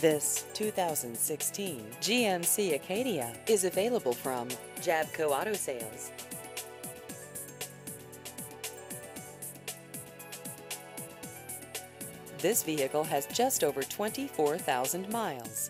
This 2016 GMC Acadia is available from Jabco Auto Sales. This vehicle has just over 24,000 miles.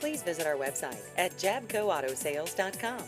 Please visit our website at jabcoautosales.com.